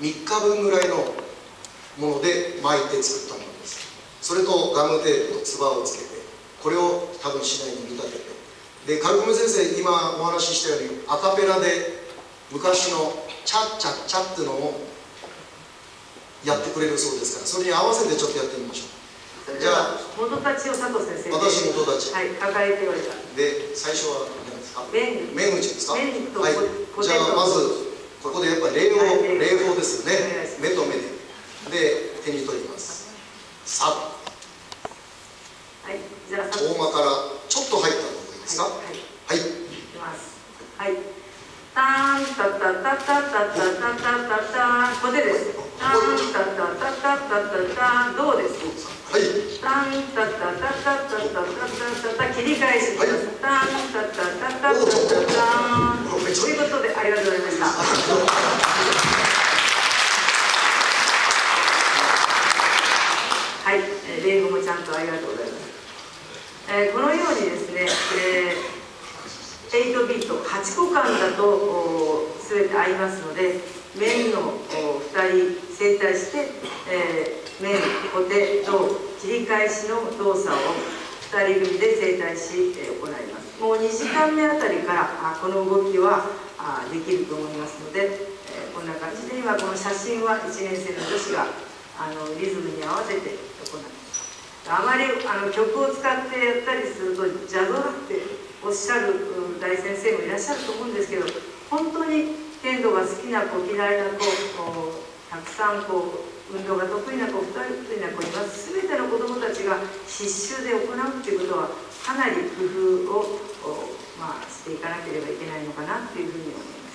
3日分ぐらいのもので巻いて作ったものです。それとガムテープとつばをつけてこれを多分次第に見立ててでカルコメ先生今お話ししたようにアカペラで昔の「チャッチャッチャ」っていうのをやってくれるそうですからそれに合わせてちょっとやってみましょうじゃあ元立ちを佐藤先生私元立ちはい抱えておいたで最初は何ですか麺麺打ちですかはいじゃあまずここでやっぱり礼法、礼法ですよね。目と目で。で手に取ります。さっ。はい。じゃあ遠間からちょっと入った方がいいですか？はい、はい、タンタタタタタタタタタ。これです。タンタタタタタタタ。どうです？はい。タンタタタタタタタタタ。切り返しますタンタタタタタタタということでありがとうございましたはい、えー、例語もちゃんとありがとうございます、えー、このようにですね、えー、8ビート8個間だと全て合いますので面の2人整体して、えー、面小手と切り返しの動作を2人組で整体し、えー、行います。もう2時間目あたりからあこの動きはあできると思いますので、えー、こんな感じで今この写真は1年生の女子があのリズムに合わせて行いますあまりあの曲を使ってやったりすると邪道だっておっしゃる大先生もいらっしゃると思うんですけど本当に剣道が好きな子嫌いな子たくさんこう運動が得意な子不得意な子います全ての子どもたちが必修で行うっていうことはかなり工夫を、まあ、していかなければいけないのかなっていうふうに思います。